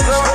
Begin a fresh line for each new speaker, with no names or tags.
Slow till